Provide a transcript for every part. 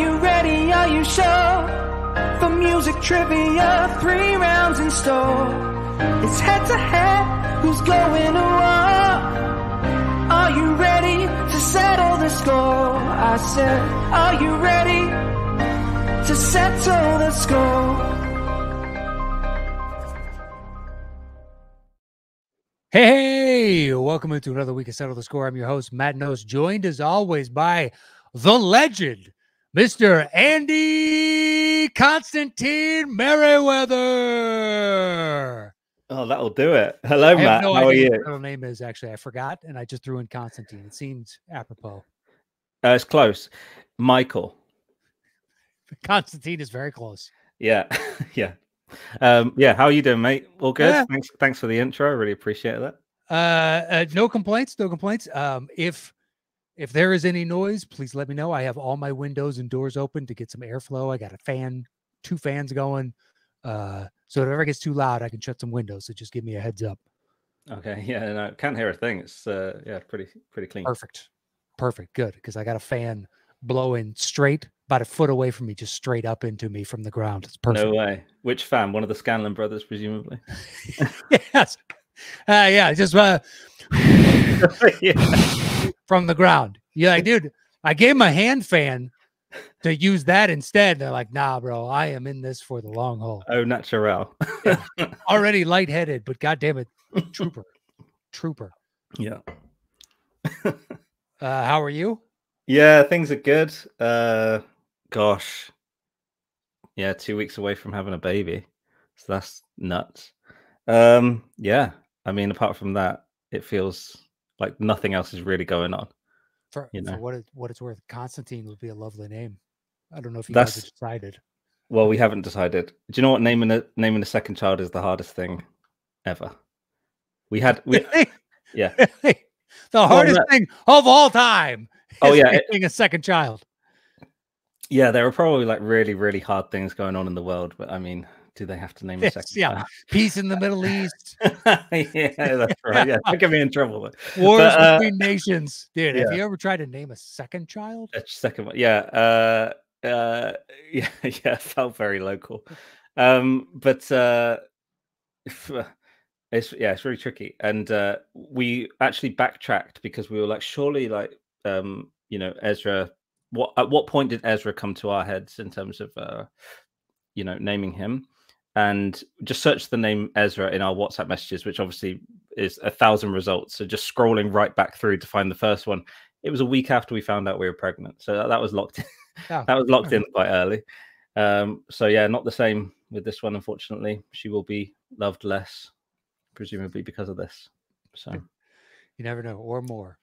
you ready? Are you sure? For music trivia, three rounds in store. It's head to head, who's going to war? Are you ready to settle the score? I said, are you ready to settle the score? Hey, welcome into another week of Settle the Score. I'm your host, Matt Knost, joined as always by the legend, Mr. Andy Constantine Merryweather. Oh, that'll do it. Hello, Matt. no How are you? what name is actually. I forgot, and I just threw in Constantine. It seems apropos. Uh, it's close. Michael. Constantine is very close. Yeah, yeah, um, yeah. How are you doing, mate? All good. Yeah. Thanks, thanks for the intro. I really appreciate that. Uh, uh, no complaints, no complaints. Um, if if there is any noise, please let me know. I have all my windows and doors open to get some airflow. I got a fan, two fans going. Uh, so if it ever gets too loud, I can shut some windows. So just give me a heads up. Okay. Yeah. And no, I can't hear a thing. It's uh, yeah, pretty, pretty clean. Perfect, perfect, good. Because I got a fan blowing straight about a foot away from me, just straight up into me from the ground. It's perfect. No way. Which fan? One of the Scanlon brothers, presumably. yes. Uh, yeah, just uh, yeah. From the ground. You're like, dude, I gave him a hand fan to use that instead. They're like, nah, bro, I am in this for the long haul. Oh, natural. Already lightheaded, but goddamn it, trooper, trooper. yeah. Uh, how are you? Yeah, things are good. Uh, gosh. Yeah, two weeks away from having a baby, so that's nuts. Um, yeah. I mean, apart from that, it feels like nothing else is really going on. For, You for know. what it, what it's worth, Constantine would be a lovely name. I don't know if you guys That's- have decided. Well, we haven't decided. Do you know what naming a naming a second child is the hardest thing ever? We had we yeah. the hardest no- thing of all time. Oh, yeah, it- a second child. Yeah, there are probably like really, really hard things going on in the world, but I mean, do they have to name a second yeah. Peace in the Middle East, yeah, that's right. Yeah, don't get me in trouble. Wars But, uh, between nations. Dude, have you ever tried to name a second child? a second one, yeah, uh, uh, yeah, yeah, felt very local. Um, but uh, it's yeah, it's really tricky, and uh, we actually backtracked because we were like, surely, like, um, you know, Ezra. What at what point did Ezra come to our heads in terms of, uh, you know, naming him? And just search the name Ezra in our WhatsApp messages, which obviously is a thousand results. So just scrolling right back through to find the first one. It was a week after we found out we were pregnant, so that, that was locked. In. Oh, that was locked in quite early. Um, so yeah, not the same with this one. Unfortunately, she will be loved less, presumably because of this. So You never know, or more.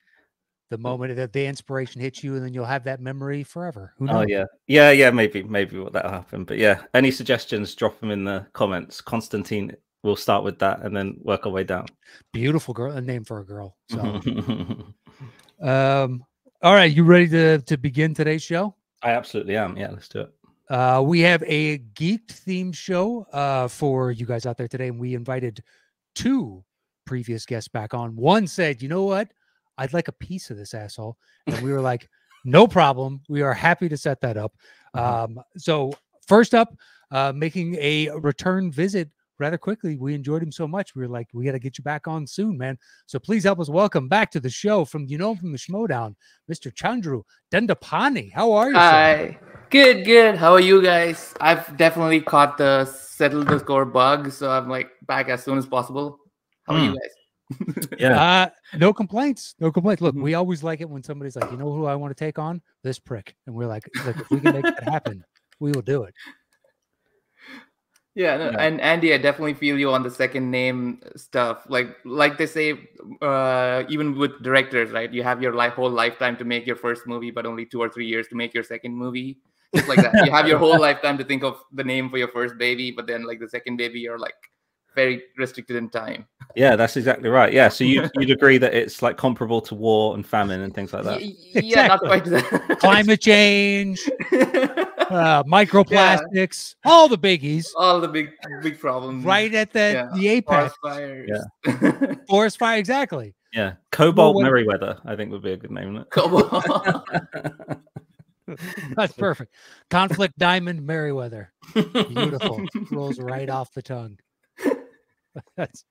The moment that the inspiration hits you, and then you'll have that memory forever. Who knows? oh yeah, yeah, yeah, maybe, maybe what that'll happen. But yeah, any suggestions? Drop them in the comments. Constantine, we'll start with that and then work our way down. Beautiful girl, a name for a girl. So, um, all right, you ready to to begin today's show? I absolutely am. Yeah, let's do it. Uh, we have a geeked theme show uh, for you guys out there today, and we invited two previous guests back on. One said, "You know what? I'd like a piece of this asshole," and we were like, "No problem. We are happy to set that up." Mhm. Um, so first up, uh, making a return visit rather quickly. We enjoyed him so much. We were like, "We got to get you back on soon, man." So please help us welcome back to the show from you know from the Schmoedown, Mr. Chandru Dhandapani. How are you? sir? Hi. Good, good. How are you guys? I've definitely caught the settle the score bug, so I'm like back as soon as possible. How are you guys? Yeah, Uh, no complaints. No complaints. Look, we always like it when somebody's like, you know who I want to take on? This prick. And we're like, look, if we can make that happen, we will do it. Yeah, no, Yeah. and Andy, I definitely feel you on the second name stuff. Like, like they say, uh, even with directors, right? You have your life, whole lifetime to make your first movie, but only two or three years to make your second movie. Just like that, you have your whole lifetime to think of the name for your first baby, but then like the second baby, you're like very restricted in time. yeah, that's exactly right. Yeah, so you you'd agree that it's like comparable to war and famine and things like that. Y- yeah, not Exactly. quite that. Climate change, uh, microplastics, all the biggies, all the big big problems right at the, Yeah. the apex. forest fires Yeah. Forest fire, exactly. Yeah, Cobalt what- Merryweather, I think would be a good name. wouldn't Cobalt. That's perfect. Conflict Diamond Merryweather. Beautiful. Rolls right off the tongue. That's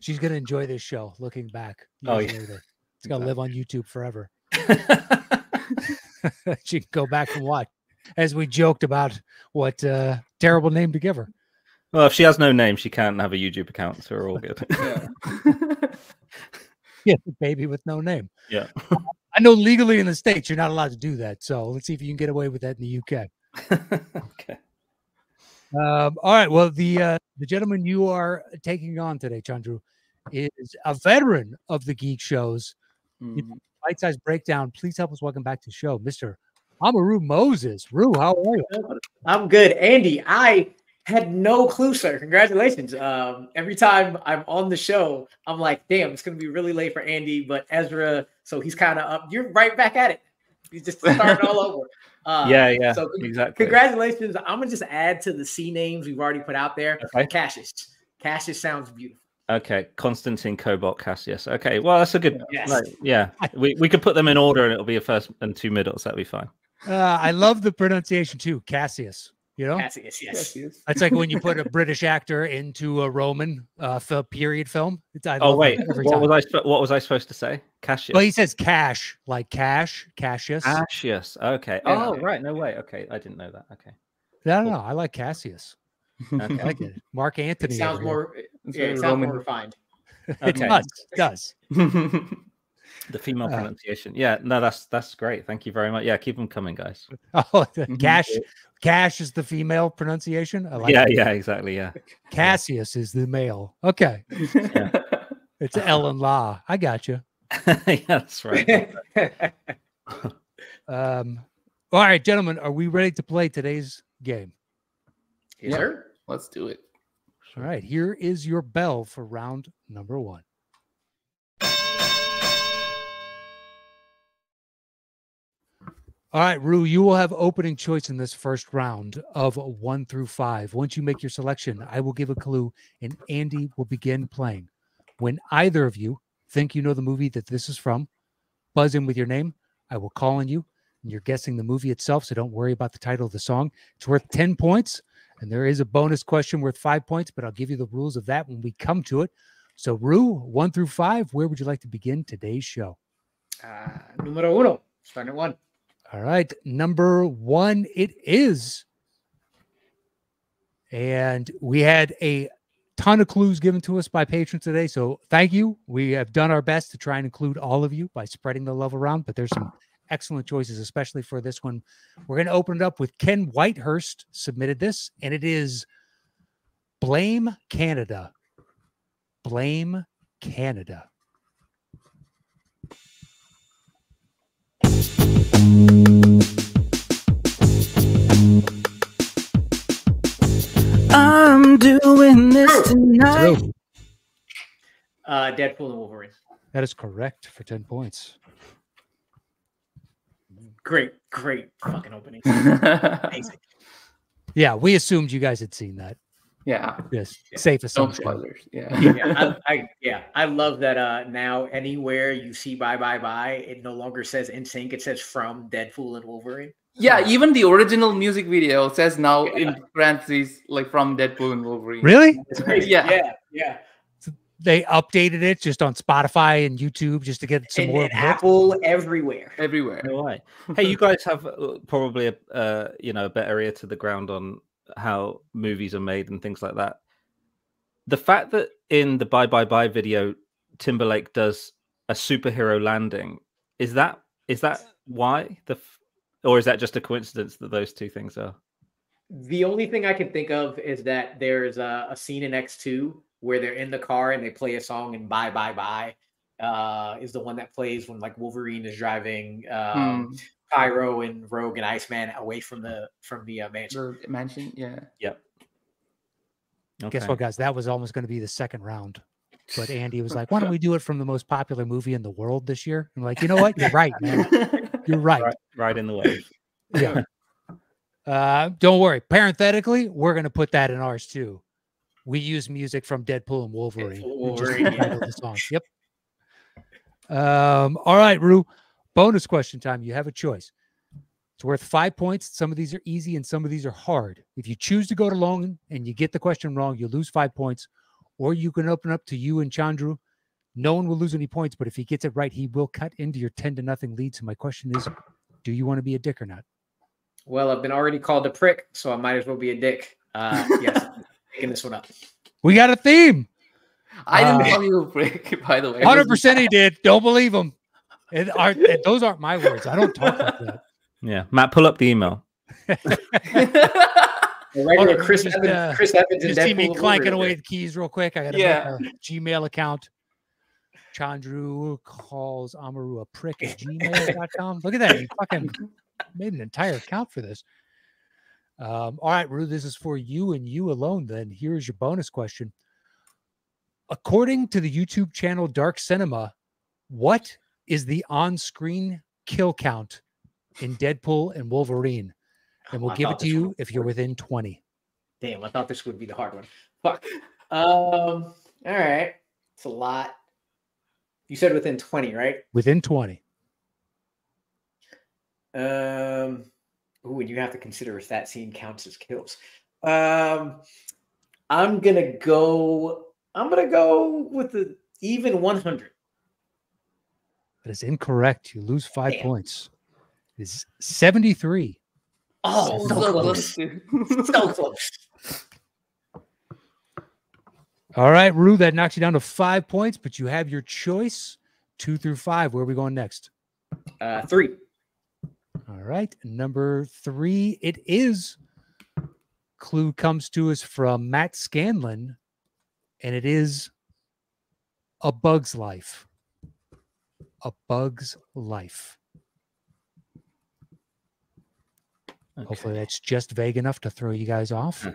she's gonna enjoy this show looking back. Oh, years yeah. later. It's gonna live on YouTube forever. she can go back and watch. As we joked about what uh terrible name to give her. well, if she has no name, she can't have a YouTube account, so we're all good. Yeah. Yeah, baby with no name. Yeah. I know legally in the States you're not allowed to do that. So let's see if you can get away with that in the UK. okay. Um, all right. Well, the uh, the gentleman you are taking on today, Chandru, is a veteran of the geek shows. Mhm. Bitesize Breakdown. Please help us welcome back to the show, Mister Amaru Moses. Rue, how are you? I'm good. Andy, I had no clue, sir. Congratulations. Um, every time I'm on the show, I'm like, damn, it's gonna be really late for Andy, but Ezra, so he's kind of up. You're right back at it. He's just starting all over. Uh, yeah, yeah, So exactly. congratulations. I'm gonna just add to the C names we've already put out there. Okay. Cassius. Cassius sounds beautiful. Okay, Constantine, Cobalt, Cassius. Okay, well, that's a good. Yes. Like, yeah, we, we could put them in order, and it'll be a first and two middles. That'd be fine. Uh, I love the pronunciation too, Cassius. You know, Cassius, yes. Yes, yes. that's like when you put a British actor into a Roman uh, fil- period film. It's, I Oh wait, what time. was I? sp- What was I supposed to say? Cassius. Well, he says cash, like cash, Cassius. Cassius. Okay. Yeah. Oh right, no way. Okay, I didn't know that. Okay. no, no, no, I like Cassius. I like it. Mark It sounds more It's yeah, it sounds Roman. more refined. It does. It does. The female Uh, pronunciation. Yeah, no, that's that's great. Thank you very much. Yeah, keep them coming, guys. Oh, cash. Cash is the female pronunciation. I like yeah, it. yeah, exactly. Yeah. Cassius is the male. Okay, it's Ellen Law. I got you. yeah, that's right. Um, all right, gentlemen, are we ready to play today's game? Yes, Yeah. sir. Let's do it. All right, here is your bell for round number one. All right, Rue, you will have opening choice in this first round of one through five. Once you make your selection, I will give a clue and Andy will begin playing. When either of you think you know the movie that this is from, buzz in with your name. I will call on you and you're guessing the movie itself. So don't worry about the title of the song. It's worth 10 points. And there is a bonus question worth five points, but I'll give you the rules of that when we come to it. So, Rue, one through five, where would you like to begin today's show? Uh, numero uno. Starting at one. All right, number one, it is. And we had a ton of clues given to us by patrons today. So thank you. We have done our best to try and include all of you by spreading the love around, but there's some excellent choices, especially for this one. We're going to open it up with Ken Whitehurst submitted this, and it is Blame Canada. Blame Canada. I'm doing this tonight. Drew, Uh, Deadpool and Wolverine. that is correct for 10 points. Great, great fucking opening. Amazing. Yeah, we assumed you guys had seen that. yeah. Yes, Yeah. safe No assumption. spoilers. Yeah. yeah, I, I yeah, I love that. Uh, now anywhere you see "Bye Bye Bye," it no longer says "NSYNC." It says "From Deadpool and Wolverine." Yeah, even the original music video says now in parentheses like from Deadpool and Wolverine. Really? It's crazy. Yeah. yeah, yeah. They updated it just on Spotify and YouTube just to get some And, more. and hits? Apple everywhere. Everywhere. No way. Hey, you guys have uh, probably a uh, you know a better ear to the ground on how movies are made and things like that. The fact that in the Bye Bye Bye video, Timberlake does a superhero landing is that is that why the f- or is that just a coincidence that those two things are? The only thing I can think of is that there's a, a scene in X two where they're in the car and they play a song and "Bye Bye Bye." Uh, is the one that plays when like Wolverine is driving um, Hmm. Pyro and Rogue and Iceman away from the from the uh, mansion. The mansion. Yeah. Guess Okay. what, guys? That was almost going to be the second round. But Andy was like, why don't we do it from the most popular movie in the world this year? I'm like, you know what? You're right, man. You're right. Right, right in the wave. Yeah. Uh, don't worry. Parenthetically, we're going to put that in ours too. We use music from Deadpool and Wolverine. Deadpool, Wolverine, yeah. the song. Yep. Um, all right, Rue. Bonus question time. You have a choice. It's worth five points. Some of these are easy and some of these are hard. If you choose to go to long and you get the question wrong, you lose five points. Or you can open up to you and Chandru. No one will lose any points, but if he gets it right, he will cut into your 10 to nothing lead. So my question is, do you want to be a dick or not? Well, I've been already called a prick, so I might as well be a dick. Uh, yes, I'm picking this one up. We got a theme. I didn't Uh, call you a prick, by the way. Hundred percent, he did. Don't believe him. It are, it- those aren't my words. I don't talk like that. Yeah, Matt, pull up the email. The regular Chris Evans, uh, Chris Evans, Just see me clanking away the keys real quick. I got Yeah. a Gmail account. Chandru calls Amaru a prick at gmail.com. Look at that. He fucking made an entire account for this. Um, all right, Rue, this is for you and you alone. Then here's your bonus question. According to the YouTube channel Dark Cinema, what is the on screen kill count in Deadpool and Wolverine? And we'll I give it to you if you're within 20. Damn, I thought this would be the hard one. Fuck. Um. All right. It's a lot. You said within twenty, right? Within 20. Um. Ooh, and you have to consider if that scene counts as kills. Um. I'm gonna go. I'm gonna go with the even 100. That is incorrect. You lose five Damn. points. It is 73. Oh, so, close. to- so close. All right, Rue, that knocks you down to five points, but you have your choice two through five. Where are we going next? Uh, three. All right, number three, it is. Clue comes to us from Matt Scanlon, and it is A Bug's Life. A Bug's Life. Hopefully, that's just vague enough to throw you guys off.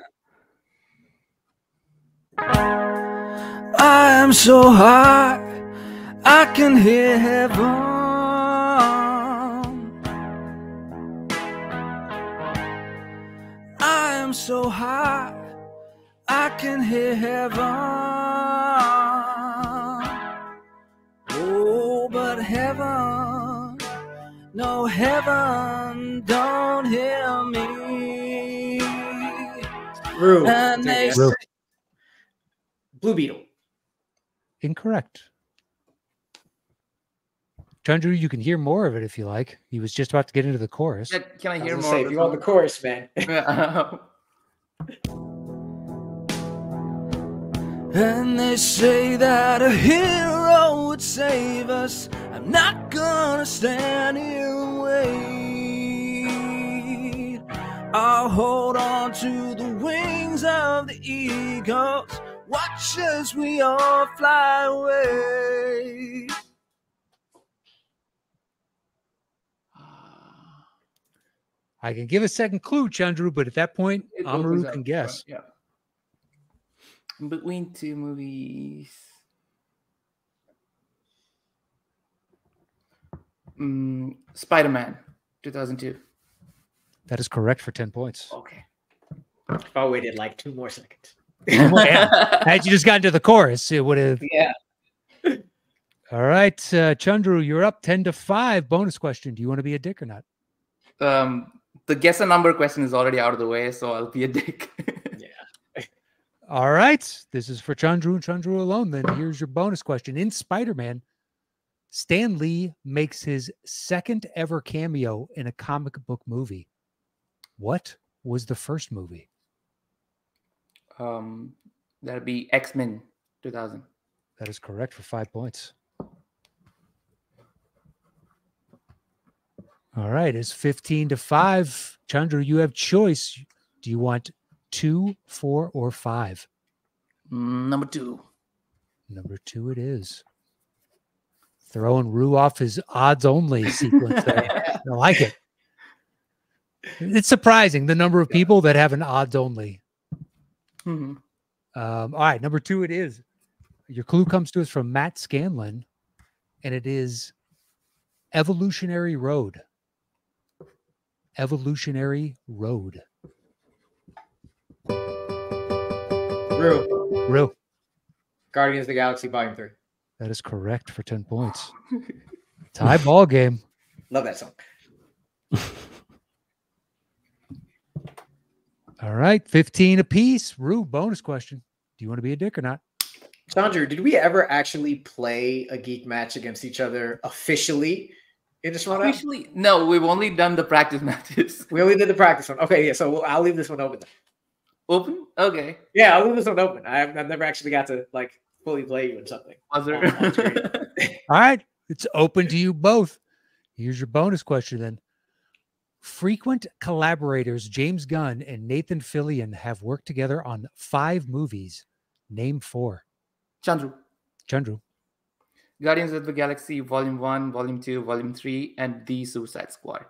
I am so high, I can hear heaven. I am so high, I can hear heaven. Oh, but heaven, no heaven, don't hear me. Rue. And take they it. Rue. Blue Beetle. Incorrect. Chandru, you can hear more of it if you like. He was just about to get into the chorus. Yeah, Can I I hear gonna more? say, of if you want the chorus, man. And they say that a hero would save us. I'm not gonna stand here and wait. I'll hold on to the wings of the eagles. Watch as we all fly away. I can give a second clue, Chandru, but at that point, It Amaru opens can up, guess. Yeah. Between two movies. Mm, Spider Man, 2002. That is correct for 10 points. Okay. if I waited like two more seconds. Yeah. Had you just gotten to the chorus, it would have. Yeah. All right, uh, Chandru, you're up 10 to 5. Bonus question. Do you want to be a dick or not? um, the guess a number question is already out of the way, so I'll be a dick. Yeah. All right. This is for Chandru and Chandru alone. Then here's your bonus question. In Spider Man, Stan Lee makes his second ever cameo in a comic book movie. What was the first movie? Um, that'd be X Men, 2000. That is correct for five points. All right, it's 15 to 5. Chandra, you have choice. Do you want two, four, or five? Number two. Number two, it is. Throwing Rue off his odds only sequence there. I like it. It's surprising the number of people that have an odds only. Mhm. Um, all right, number two, it is. Your clue comes to us from Matt Scanlon, and it is Evolutionary Road. Evolutionary Road. Rue. Rue, Guardians of the Galaxy Volume 3. that is correct for 10 points. Tie ball game. Love that song. All right, 15 apiece. Rue, bonus question. Do you want to be a dick or not? Chandra, did we ever actually play a geek match against each other officially in this one? Officially, no, we've only done the practice matches. We only did the practice one. Okay, yeah, so we'll- I'll leave this one open. then. Open? Okay. Yeah, I'll leave this one open. I've, I've never actually got to like fully play you in something. Was there? On- on screen. All right, it's open to you both. Here's your bonus question then. Frequent collaborators James Gunn and Nathan Fillion have worked together on five movies. Name four. Chandru. Chandru. Guardians of the Galaxy Volume 1, Volume 2, Volume 3, and The Suicide Squad.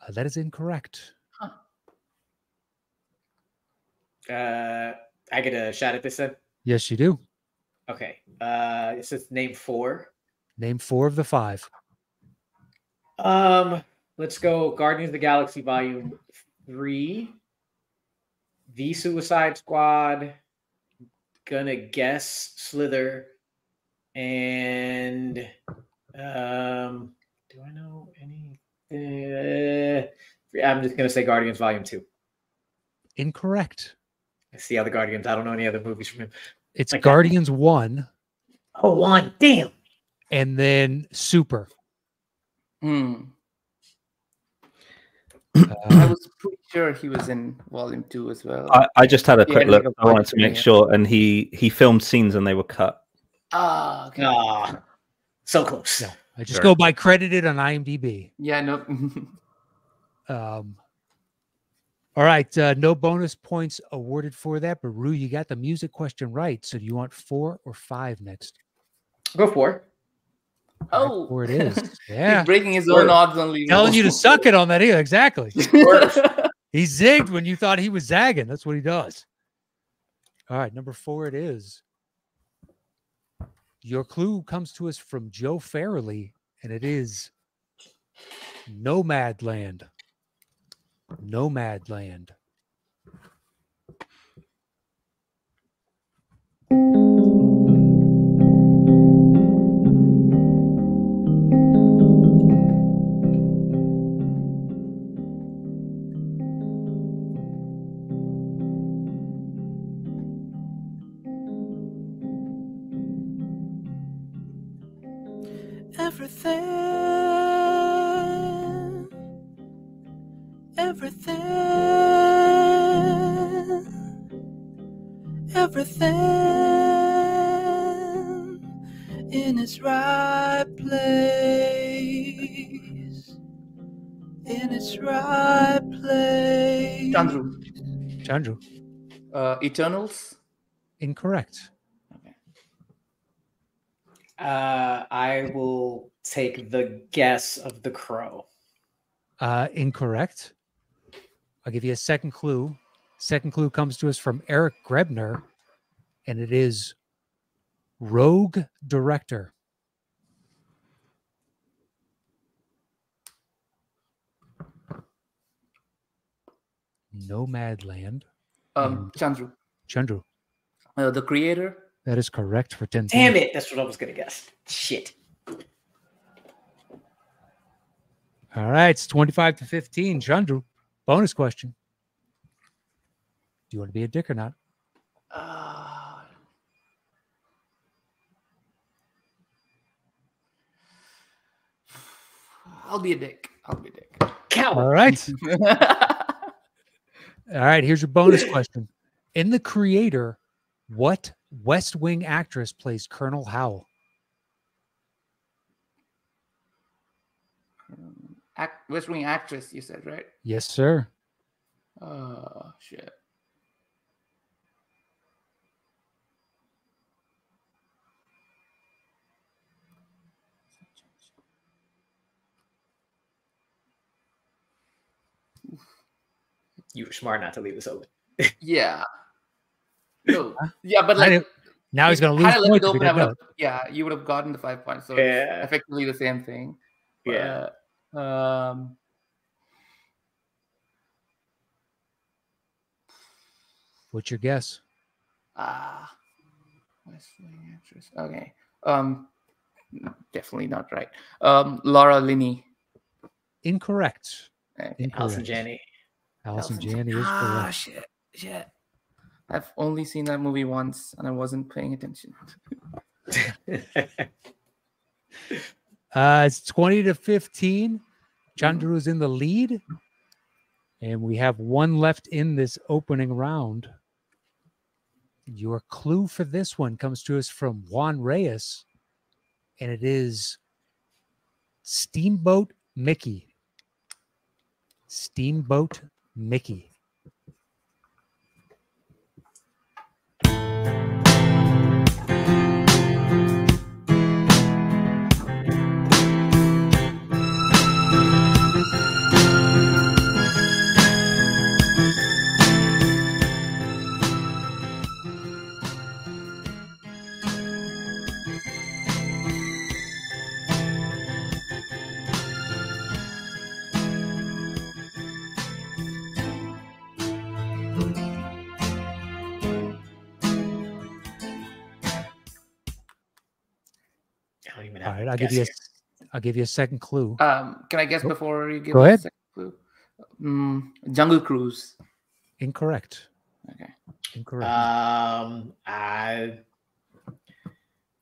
Uh, that is incorrect. Uh, I get a shot at this then. Yes, you do. Okay. Uh, it says name four. Name four of the five. Um, let's go. Guardians of the Galaxy Volume Three, The Suicide Squad. Gonna guess Slither, and um, do I know any? Uh, I'm just gonna say Guardians Volume Two. Incorrect. I see other Guardians. I don't know any other movies from him. It's Okay. Guardians 1 Oh, one. Damn. and then Super. Hmm. Uh, I was pretty sure he was in Volume 2 as well. I, I just had a Yeah, quick like look. I wanted to make yeah. sure, and he he filmed scenes and they were cut. ah, okay. Ah, so close. no, I just Sure. go by credited on IMDb. Yeah, no. Um, all right, uh, no bonus points awarded for that, but Rue, you got the music question right. So do you want four or five next? Go for. All right, oh, four it is. He's Yeah, breaking his Word. own odds only. telling you to suck it on that. Yeah, exactly. He zigged when you thought he was zagging. That's what he does. All right, number four it is. Your clue comes to us from Joe Farrelly, and it is Nomadland. Chandru. Uh, Eternals. Incorrect. Uh, I will take the guess of the crow. Uh, incorrect. I'll give you a second clue. Second clue comes to us from Eric Grebner, and it is Rogue Director. Nomadland. Um, Chandru. Chandru. Uh, the creator. That is correct for 10. Damn points. it! That's what I was gonna guess. Shit. All right, it's 25 to 15. Chandru, bonus question. Do you want to be a dick or not? Uh, I'll be a dick. I'll be a dick. Coward. All right. All right, here's your bonus question. In The Creator, what West Wing actress plays Colonel Howell? Um, Act, West Wing actress, you said, right? Yes, sir. Oh, shit. You were smart not to leave this open. Yeah. No. Yeah, but like, now he's going to lose had I left it points if open, I would've- yeah, you would have gotten the five points. So it's Yeah. effectively the same thing. Yeah. Um. What's your guess? ah, West Wing actress. Okay. Um, definitely not right. Um, Laura Linney. Incorrect. Okay. Allison Janney. Allison Allison Janney is Ah, shit, shit. I've only seen that movie once, and I wasn't paying attention. Uh, it's 20 to 15. Chandru is in the lead. And we have one left in this opening round. Your clue for this one comes to us from Juan Reyes, and it is Steamboat Mickey. Steamboat Mickey. Right, I'll give you a. I'll give you a second clue. Um, can I guess Go- before you give go ahead. second clue? Mm, Jungle Cruise. Incorrect. Okay. Incorrect. Um, I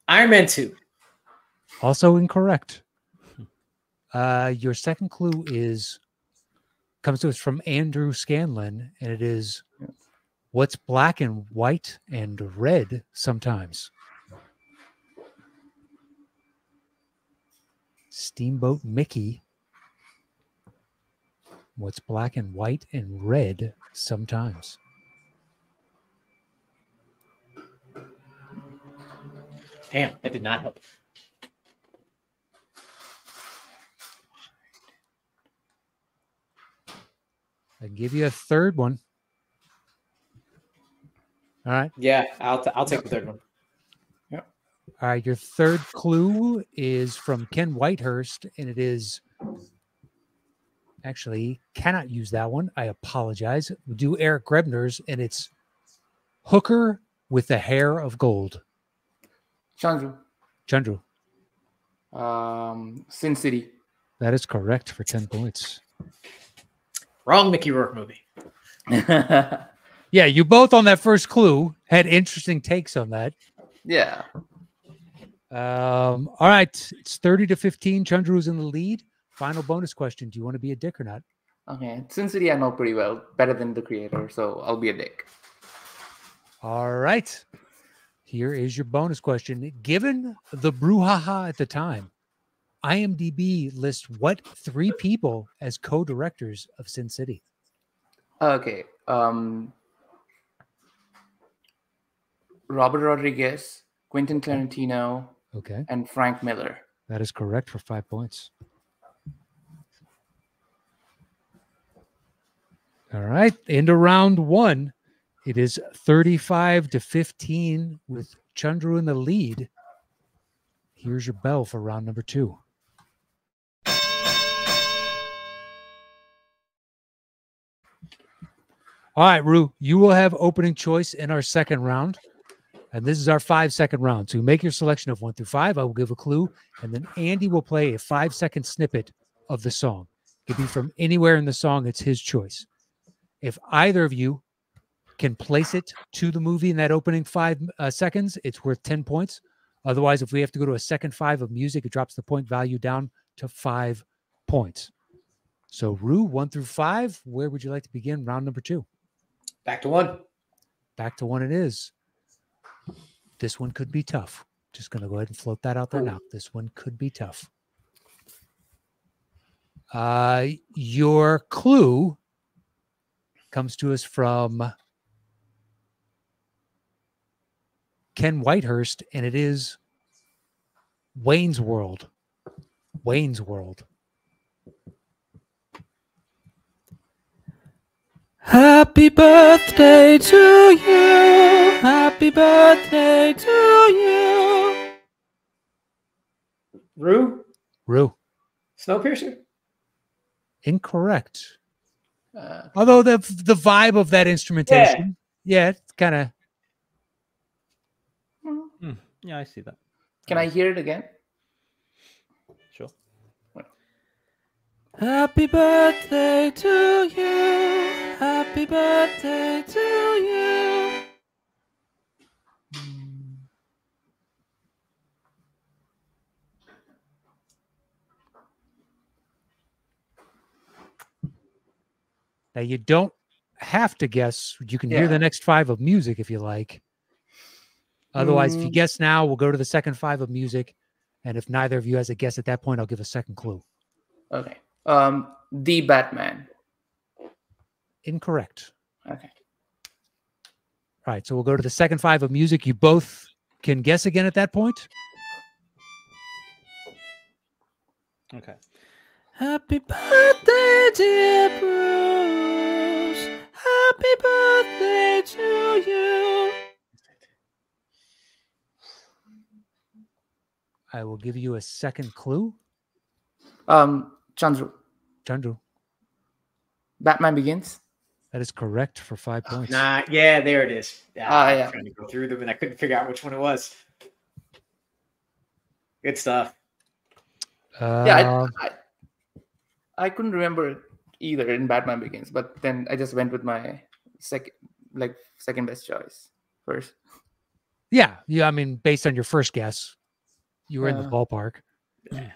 Iron Man two. Also incorrect. Uh, your second clue is comes to us from Andrew Scanlon, and it is what's black and white and red sometimes. Steamboat Mickey. What's black and white and red sometimes. Damn, that did not help. I give you a third one. All right. Yeah, I'll t- I'll take the third one. All right, your third clue is from Ken Whitehurst, and it is actually cannot use that one. I apologize. We'll do Eric Grebner's, and it's Hooker with the hair of gold. Chandru. Chandru, Um, Sin City. that is correct for 10 points. Wrong Mickey Rourke movie. Yeah, you both on that first clue had interesting takes on that. yeah. Um, all right, it's 30 to 15. Chandru's in the lead. Final bonus question Do you want to be a dick or not? Okay. Sin City I know pretty well, better than the creator, so I'll be a dick. All right. Here is your bonus question. Given the brouhaha at the time, IMDb lists what three people as co-directors of Sin City? Okay. Um, Robert Rodriguez, Quentin Tarantino, Okay, and Frank Miller. that is correct for five points. All right, into round one. It is 35 to 15 with Chandru in the lead. Here's your bell for round number two. All right, Rue, you will have opening choice in our second round. And this is our five second round. So you make your selection of one through five. I will give a clue, and then Andy will play a five second snippet of the song. It could be from anywhere in the song, it's his choice. If either of you can place it to the movie in that opening five uh, seconds, it's worth 10 points. Otherwise, if we have to go to a second five of music, it drops the point value down to five points. So, Rue, one through five, where would you like to begin round number two? Back to one. Back to one it is. This one could be tough. Just going to go ahead and float that out there now. This one could be tough. Uh, your clue comes to us from Ken Whitehurst, and it is Wayne's World. Wayne's World. Happy birthday to you. Happy birthday to you. Rue, Rue. Snowpiercer. Incorrect. Uh, Although the the vibe of that instrumentation, yeah, it's kind of Hmm, Yeah, I see that. can I hear it again? Happy birthday to you. Happy birthday to you. Now you don't have to guess. You can hear the next five of music if you like. Otherwise, if you Mm. guess now, we'll go to the second five of music. And if neither of you has a guess at that point, I'll give a second clue. Okay. Um, the Batman. Incorrect. Okay. All right, so we'll go to the second five of music. You both can guess again at that point. Okay. Happy birthday, dear Bruce. Happy birthday to you. I will give you a second clue. Um, Chandru. Chandru, Batman Begins. that is correct for five points. Nah, yeah, there it is. Yeah, Ah, I was yeah. trying to go through them and I couldn't figure out which one it was. Good stuff. Yeah, Uh, I, I, I couldn't remember either in Batman Begins, but then I just went with my second, like second best choice first. yeah, yeah. I mean, based on your first guess, you were in the ballpark. Yeah.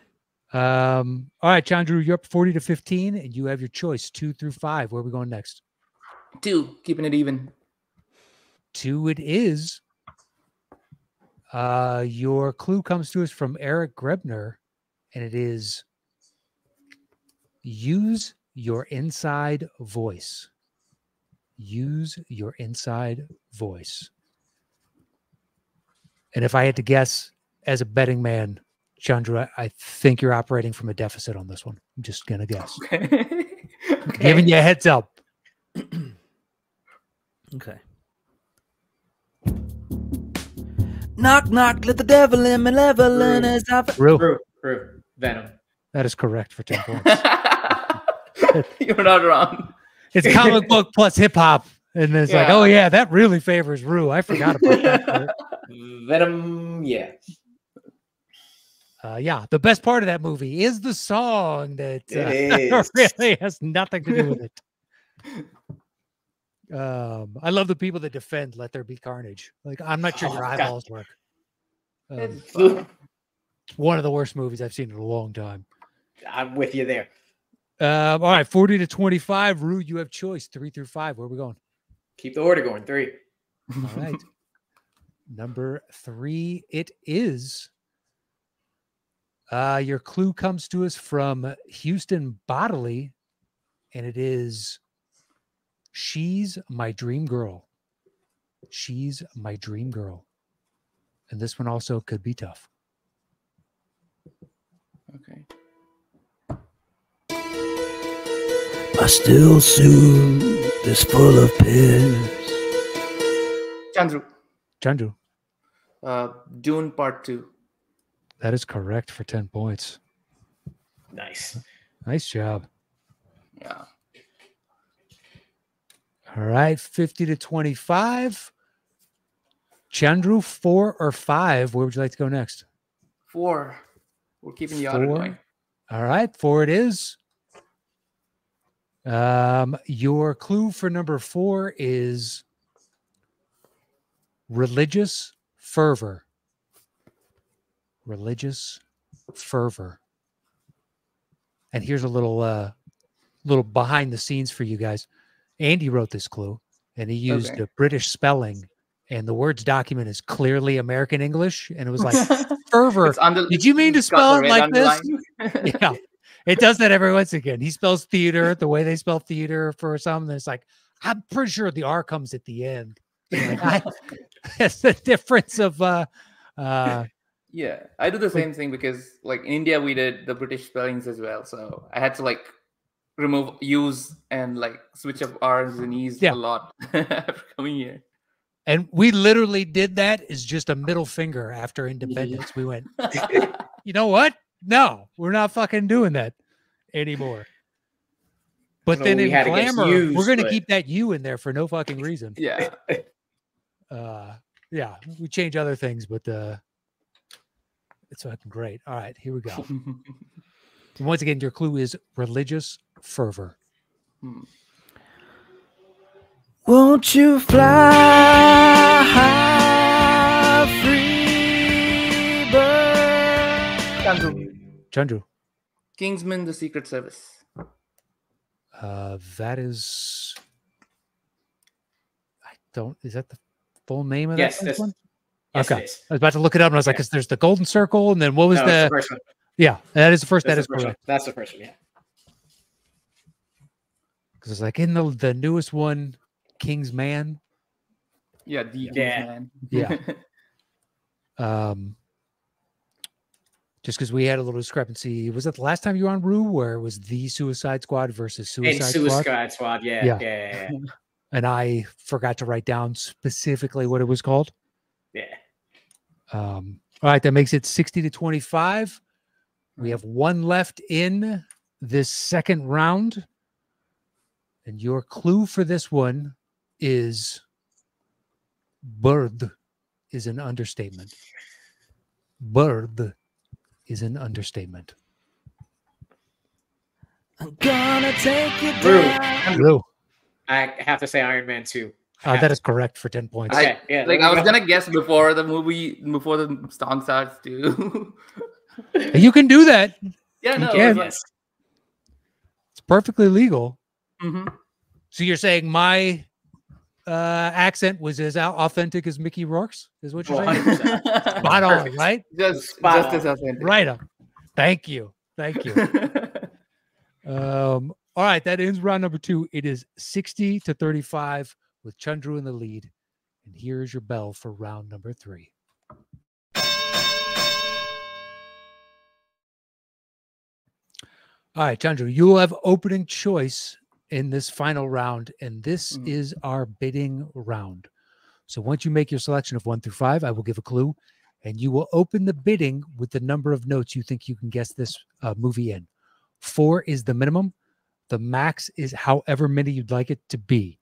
Um, all right, Chandru, you're up 40 to 15, and you have your choice two through five. Where are we going next? Two, keeping it even. Two it is. Uh, your clue comes to us from Eric Grebner, and it is use your inside voice. Use your inside voice. And if I had to guess as a betting man, Chandra, I, I think you're operating from a deficit on this one. I'm just gonna guess. okay. Giving you a heads up. Okay. Knock, knock, let the devil in, malevolent as I. Rue, True, true. Venom. that is correct for 10 points. You're not wrong. It's comic book plus hip hop. And it's like, oh yeah, that really favors Rue. I forgot about that. Venom, yeah. Uh, yeah, the best part of that movie is the song that uh, really has nothing to do with it. Um, I love the people that defend "Let There Be Carnage." Like, I'm not sure your Oh, God. eyeballs work. Um, it's one of the worst movies I've seen in a long time. I'm with you there. Um, all right, 40 to 25. Rue, you have choice three through five. Where are we going? Keep the order going. Three. All right. Number three, it is. Uh, your clue comes to us from Houston Bodily, and it is She's My Dream Girl. She's My Dream Girl. And this one also could be tough. Okay. My stillsuit is full of piss. Chandru. Chandru. Uh, Dune Part Two. That is correct for 10 points. Nice. Nice job. Yeah. All right, 50 to 25. Chandru, four or five. Where would you like to go next? Four. We're keeping the order Four. going. All right, four it is. Um, your clue for number four is religious fervor. Religious fervor. And here's a little uh little behind the scenes for you guys. Andy wrote this clue and he used Okay. a British spelling and the words document is clearly American English and it was like fervor. Under- Did you mean to the spell it like this? yeah. It does that every once again. He spells theater the way they spell theater for some. It's like, I'm pretty sure the R comes at the end. Like, I, it's the difference of uh uh Yeah, I do the same thing because like in India we did the British spellings as well. So I had to like remove U's and like switch up R's and E's Yeah. a lot after coming here. and we literally did that as just a middle finger after independence. We went, you know what? No, we're not fucking doing that anymore. But then in glamour, we're gonna but- keep that U in there for no fucking reason. yeah. uh yeah we change other things but uh it's fucking great all right here we go once again your clue is religious fervor Hmm. Won't you fly high, free bird? Chandru. Chandru. Kingsman: The Secret Service. Uh, that is. I don't. Is that the full name of Yes, that first that's- one? Yes, Okay. it is. I was about to look it up, and I was like, Yeah. 'cause there's the golden circle, and then what was No, the? the first one. Yeah, that is the first. That's that is the first one. That's the first one. Yeah. Because it's like in the the newest one, King's Man. Yeah, the Yeah. Kingsman. Yeah. Um, just because we had a little discrepancy. Was it the last time you were on Rue, where it was the Suicide Squad versus Suicide and Squad? Suicide Squad. Yeah. Yeah. Yeah. Yeah. Yeah. And I forgot to write down specifically what it was called. Yeah. Um, all right, that makes it 60 to 25. We have one left in this second round. And your clue for this one is bird is an understatement. Bird is an understatement. I'm gonna take you Rue. down. Rue, I have to say Iron Man 2. Uh, that is correct for 10 points. I- yeah. like I was gonna guess before the movie, before the song starts too. you can do that. yeah, You no. can. Yes. It's perfectly legal. hmm So you're saying my uh, accent was as authentic as Mickey Rourke's? Is what you're saying? 100%. Spot on, right? just, Spot just on. as authentic. Right up. Thank you. Thank you. Um, all right, that ends round number two. It is 60 to 35 with Chandru in the lead. And here's your bell for round number three. All right, Chandru, you will have opening choice in this final round, and this Mhm. is our bidding round. So once you make your selection of one through five, I will give a clue, and you will open the bidding with the number of notes you think you can guess this uh, movie in. Four is the minimum. The max is however many you'd like it to be.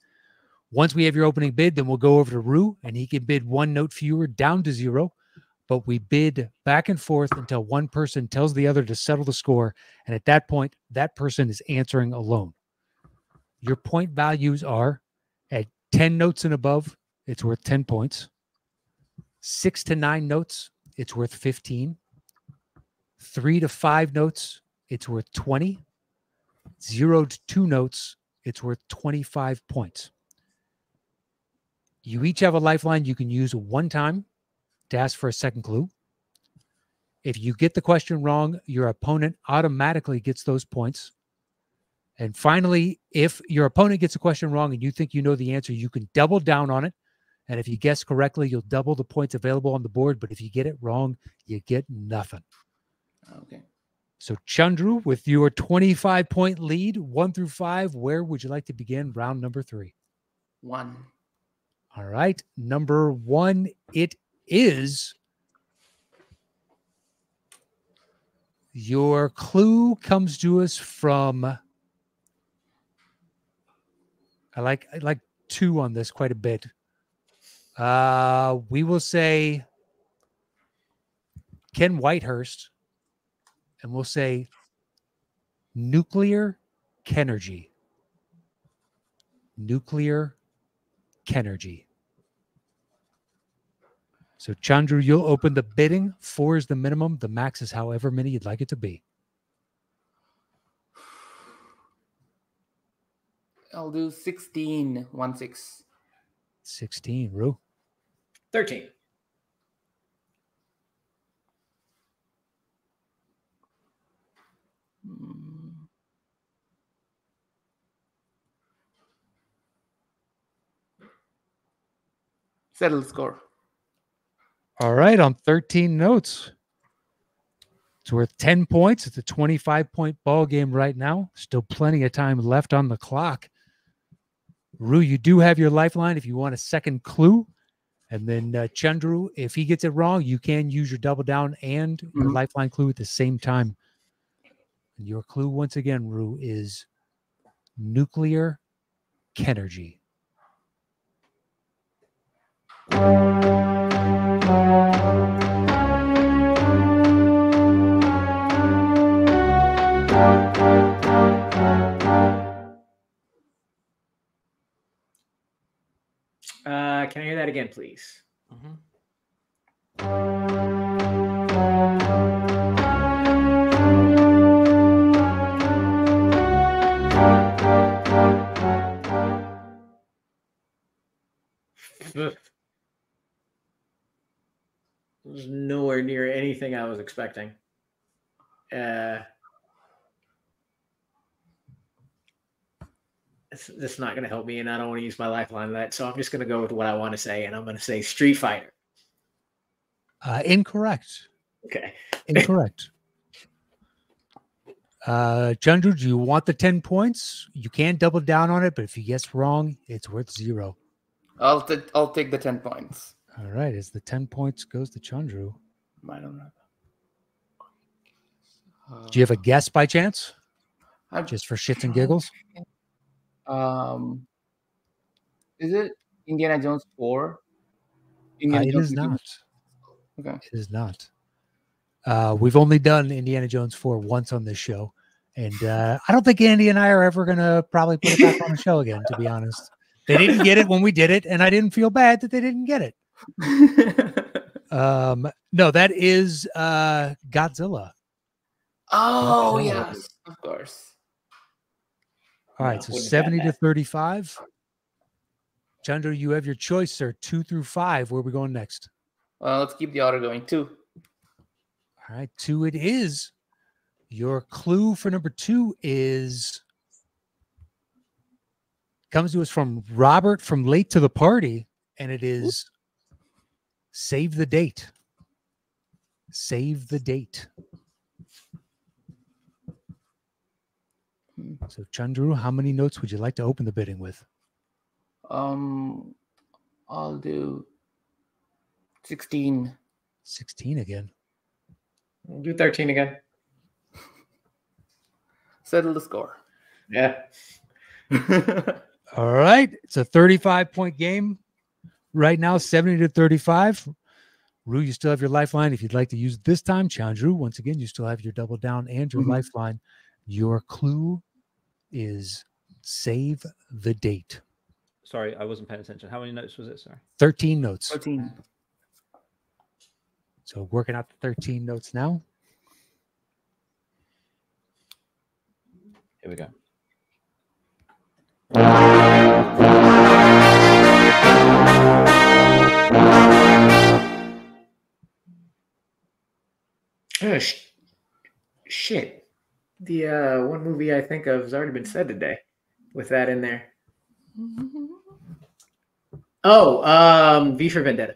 Once we have your opening bid, then we'll go over to Rue and he can bid one note fewer down to zero. But we bid back and forth until one person tells the other to settle the score. And at that point, that person is answering alone. Your point values are at 10 notes and above, it's worth 10 points. Six to nine notes, it's worth 15. Three to five notes, it's worth 20. Zero to two notes, it's worth 25 points. You each have a lifeline you can use one time to ask for a second clue. If you get the question wrong, your opponent automatically gets those points. And finally, if your opponent gets a question wrong and you think you know the answer, you can double down on it. And if you guess correctly, you'll double the points available on the board. But if you get it wrong, you get nothing. Okay. So, Chandru, with your 25 point lead, one through five, where would you like to begin round number three? One. All right. Number one, it is. Your clue comes to us from. I like I like two on this quite a bit. Uh, we will say Ken Whitehurst, and we'll say nuclear Kenergy. Nuclear Kenergy. So Chandru, you'll open the bidding. Four is the minimum. The max is however many you'd like it to be. I'll do 16. One six. 16, Rue. 13. Mm. Settle score. All right, on 13 notes. It's worth 10 points. It's a 25 point ball game right now. Still plenty of time left on the clock. Rue, you do have your lifeline if you want a second clue. And then uh, Chandru, if he gets it wrong, you can use your double down and your Mhm. lifeline clue at the same time. And your clue, once again, Rue, is nuclear Kenergy. can I hear that again, please? Mhm. Ugh. Was nowhere near anything I was expecting. Uh, it's, this is not going to help me, and I don't want to use my lifeline. That so I'm just going to go with what I want to say, and I'm going to say Street Fighter. Uh, incorrect. Okay. Incorrect. uh, Chandru, do you want the 10 points? You can double down on it, but if you guess wrong, it's worth zero. I'll t- I'll take the ten points. All right. As the 10 points goes to Chandru. I don't know. Do you have a guess by chance? I'm Just for shits and giggles? Um, is it Indiana Jones four? Uh, Indiana it Jones is not. Okay. It is not. Uh, we've only done Indiana Jones 4 once on this show. And uh, I don't think Andy and I are ever going to probably put it back on the show again, to be honest. They didn't get it when we did it, and I didn't feel bad that they didn't get it. Um, no, that is uh, Godzilla. oh Yeah. yes, of course. All right, so wouldn't have had 70 to 35. Chandru, you have your choice, sir. Two through five. Where are we going next? Well, let's keep the order going too. All right, two it is. Your clue for number two is comes to us from Robert from Late to the Party, and it is save the date. Save the date. Hmm. So, Chandru, how many notes would you like to open the bidding with? Um, I'll do sixteen. 16 again. We'll do 13 again. Settle the score. Yeah. All right. It's a 35 point game right now, 70 to 35. Rue, you still have your lifeline. If you'd like to use it this time, challenge Chandru, once again, you still have your double down and your Mhm. lifeline. Your clue is save the date. Sorry, I wasn't paying attention. How many notes was it? Sorry. 13 notes. Thirteen. So working out the 13 notes now. Here we go. Oh, shit. The uh, one movie I think of has already been said today with that in there. Oh, um, V for Vendetta.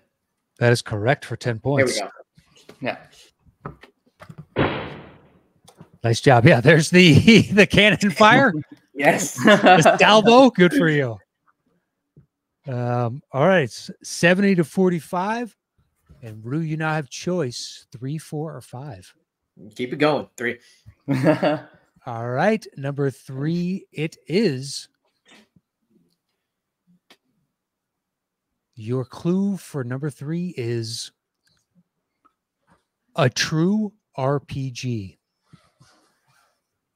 That is correct for 10 points. There we points. go. Yeah. Nice job. Yeah, there's the the cannon fire. Yes. Dalbo, good for you. Um, all right, 70 to 45. And Rue, you now have choice three, four, or five. Keep it going. Three. All right, number three, it is. Your clue for number three is a true RPG.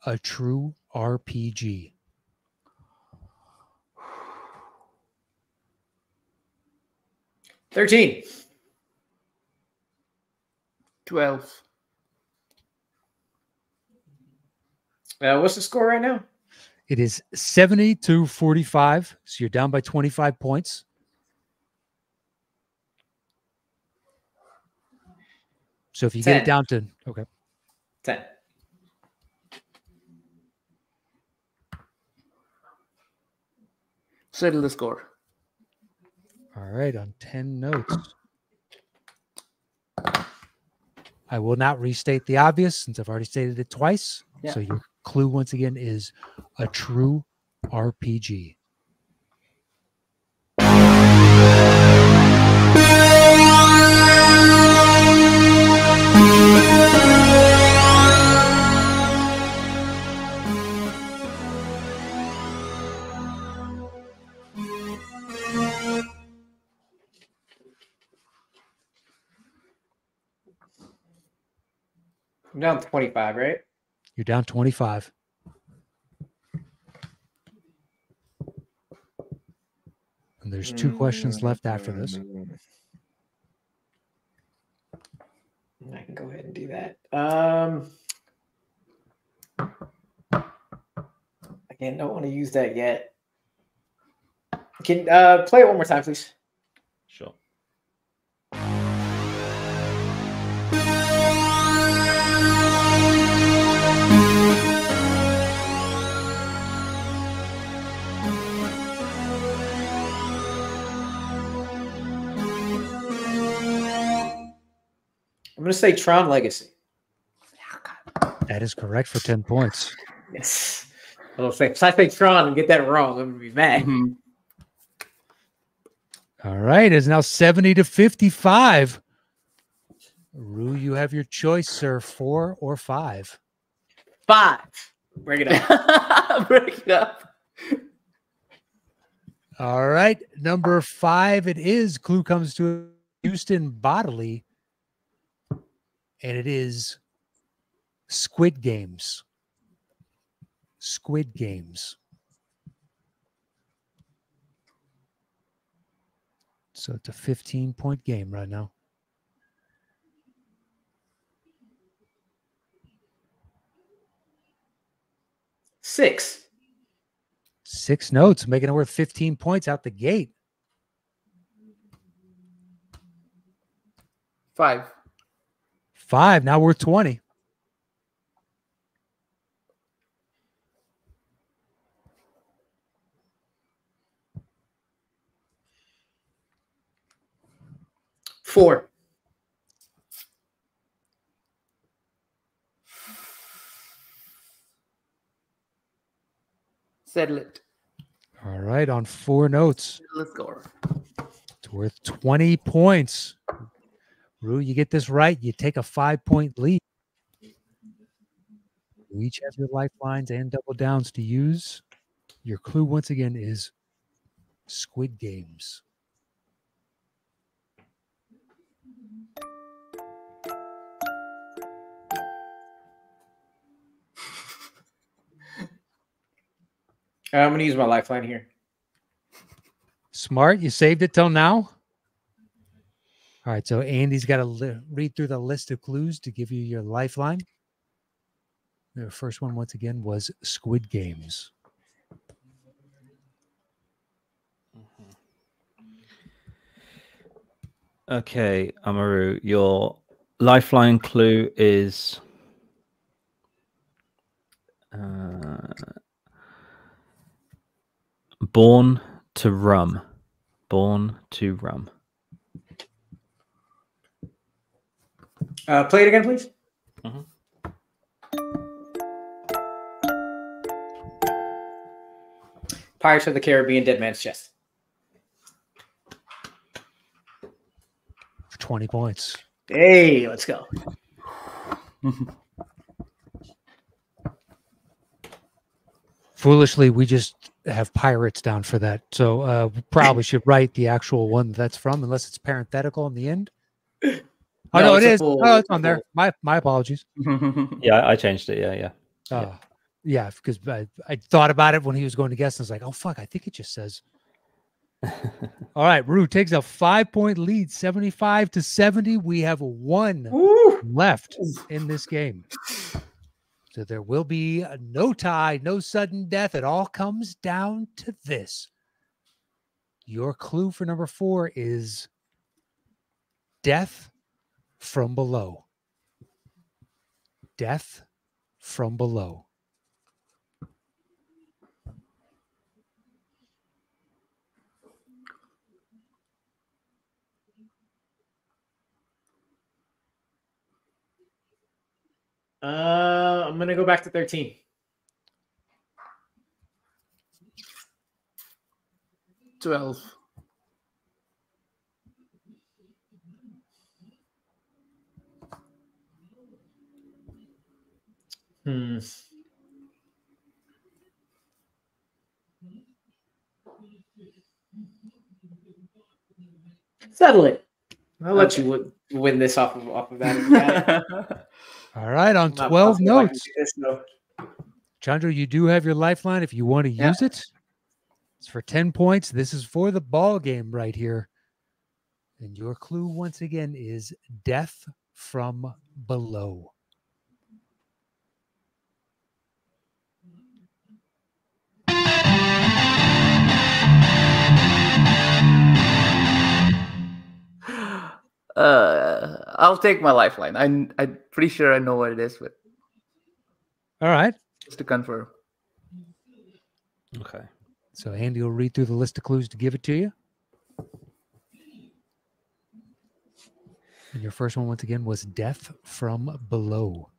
A true RPG. Thirteen. Twelve. Uh, what's the score right now? It is 70 to 45. So you're down by 25 points. So if you get it down to okay, Ten. Settle the score. all right, on 10 notes. I will not restate the obvious since I've already stated it twice. Yeah. So your clue once again is a true RPG. I'm down 25, right? You're down 25. And there's two questions left after this. I can go ahead and do that. Um, again, don't want to use that yet. Can uh, play it one more time, please? I'm gonna say Tron Legacy. That is correct for 10 points. Yes. Well, if I if I say Tron and get that wrong, I'm gonna be mad. Mhm. All right, it's now 70 to 55. Rue, you have your choice, sir. Four or five. Five. Bring it up. Break it up. All right, number five. It is. Clue comes to Houston bodily, and it is Squid Games. Squid Games. So it's a 15 point game right now. Six. Six notes, making it worth 15 points out the gate. Five. Five, now worth 20. Four. Settle it. All right, on four notes. Let's go. It's worth 20 points. Rue, you get this right, you take a five point lead. You each have your lifelines and double downs to use. Your clue, once again, is Squid Games. I'm gonna use my lifeline here. Smart. You saved it till now. All right. So Andy's got to li- read through the list of clues to give you your lifeline. The first one, once again, was Squid Games. Okay, Amaru, your lifeline clue is uh, born to rum. Born to rum. Uh, play it again, please. Mhm. Pirates of the Caribbean, Dead Man's Chest. for 20 points. Hey, let's go. Foolishly, we just have pirates down for that. So uh, we probably should write the actual one that's from, unless it's parenthetical in the end. Oh, No, no, it's it a is. full- oh, it's it's on there. full- My my apologies. Yeah, I changed it. Yeah, yeah. Uh, yeah, because I, I thought about it when he was going to guess, and I was like, oh, fuck, I think it just says. All right, Rue takes a five point lead, 75 to 70. We have one Woo! left in this game. So there will be no tie, no sudden death. It all comes down to this. Your clue for number four is death from below. Death from below. Uh, I'm gonna go back to 13. Twelve. Hmm. Settle it. I'll let Okay. you win, win this off of off of that. if you got it. All right, on not 12 positive I can notes. do this, though. Chandru, you do have your lifeline if you want to Yeah. use it. It's for 10 points. This is for the ball game right here. And your clue once again is death from below. Uh, I'll take my lifeline. I, I'm pretty sure I know what it is, but All right. just to confirm. Okay. So Andy will read through the list of clues to give it to you. And your first one, once again, was death from below.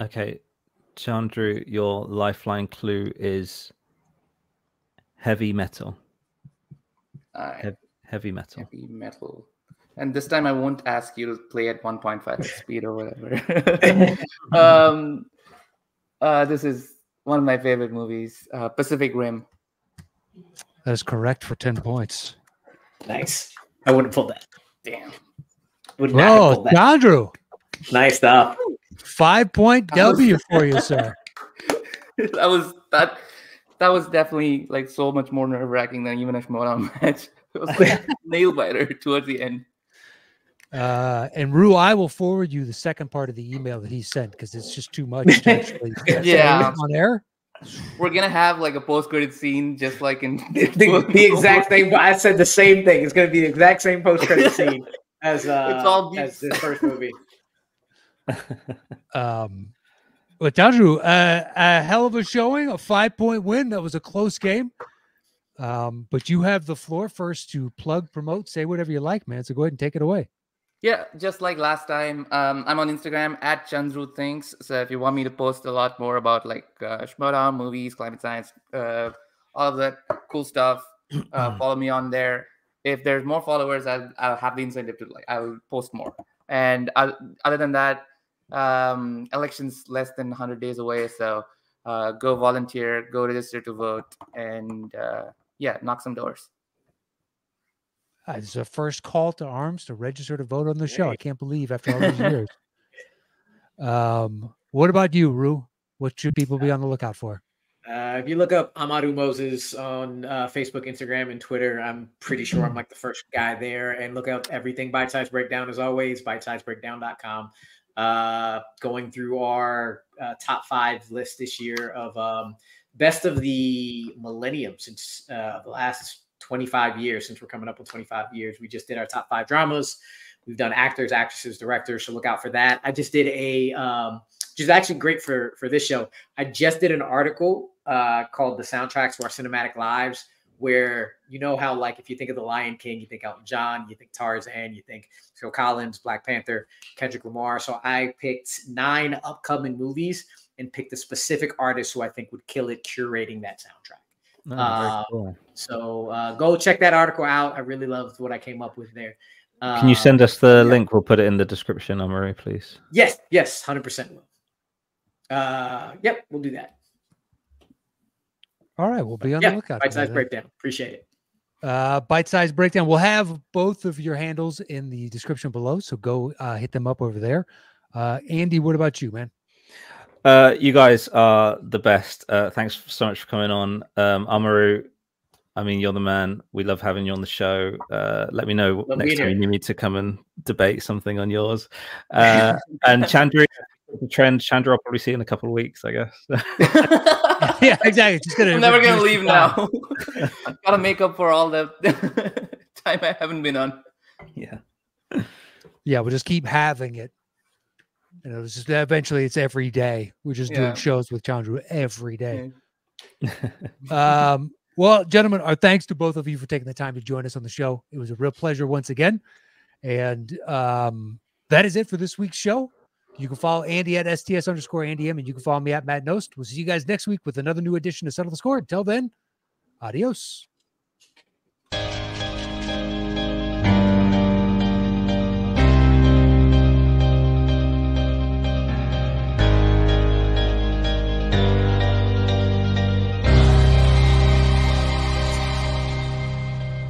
Okay. Chandru, your lifeline clue is heavy metal. All right. Hev- heavy metal. Heavy metal. And this time I won't ask you to play at 1.5 speed or whatever. um, uh, this is one of my favorite movies, uh, Pacific Rim. That is correct for 10 points. Nice. I wouldn't pull that. Damn. Would not have Oh, that. Andrew, Nice stuff. five point I was- W for you, sir. that was that. That was definitely like so much more nerve wracking than even a Schmoedown match. It was like nail biter towards the end. Uh, and Rue, I will forward you the second part of the email that he sent because it's just too much to actually Yeah. on air. We're gonna have like a post credit scene, just like in the, the exact thing. I said the same thing. It's going to be the exact same post credit scene as uh, It's all as beats. the first movie. Um, but Andrew, uh, a hell of a showing, a five point win. That was a close game. Um, but you have the floor first to plug, promote, say whatever you like, man. So go ahead and take it away. Yeah, just like last time, um, I'm on Instagram at Chandru Thinks. So if you want me to post a lot more about like uh, Schmoedown, movies, climate science, uh, all of that cool stuff, uh, follow me on there. If there's more followers, I'll, I'll have the incentive to like I'll post more. And i other than that, um, elections less than 100 days away, so uh, go volunteer, go register to vote, and uh, yeah, knock some doors. Uh, it's the first call to arms to register to vote on the show. I can't believe after all these years. Um, what about you, Rue? What should people be on the lookout for? Uh, if you look up Amaru Moses on uh, Facebook, Instagram, and Twitter, I'm pretty sure I'm like the first guy there. And look out everything Bitesize Breakdown as always, bitesizebreakdown.com. Uh, going through our uh, top five list this year of um, best of the millennium since uh, the last 25 years, since we're coming up with 25 years. We just did our top five dramas. We've done actors, actresses, directors. So look out for that. I just did a, um, which is actually great for for this show. I just did an article uh, called "The Soundtracks to Our Cinematic Lives," where you know how like if you think of the Lion King, you think Elton John, you think Tarzan, you think Phil Collins, Black Panther, Kendrick Lamar. So I picked nine upcoming movies and picked the specific artist who I think would kill it curating that soundtrack. Oh, Uh, cool. So uh, go check that article out. I really loved what I came up with there. Can you Uh, send us the yeah. link? We'll put it in the description, Amaru, please. Yes, yes, hundred percent. Uh, yep, we'll do that. All right, we'll be on Yeah, the lookout. bite for size breakdown. Appreciate it. Uh, bite size breakdown. We'll have both of your handles in the description below, so go uh, hit them up over there. Uh, Andy, what about you, man? Uh, you guys are the best. Uh, thanks so much for coming on. Um, Amaru, I mean, you're the man. We love having you on the show. Uh, let me know Love next time you need me to come and debate something on yours. Uh, and Chandru, the trend, Chandru, I'll probably see in a couple of weeks, I guess. yeah, exactly. Just gonna I'm never gonna reduce leave the time. now. Gotta make up for all the time I haven't been on. yeah. Yeah, we'll just keep having it. And it was just eventually it's every day. We're just Yeah. doing shows with Chandru every day. Um, well, gentlemen, our thanks to both of you for taking the time to join us on the show. It was a real pleasure once again. And um, that is it for this week's show. You can follow Andy at STS underscore Andy M, and you can follow me at Matt Knost. We'll see you guys next week with another new edition of Settle the Score. Until then, adios.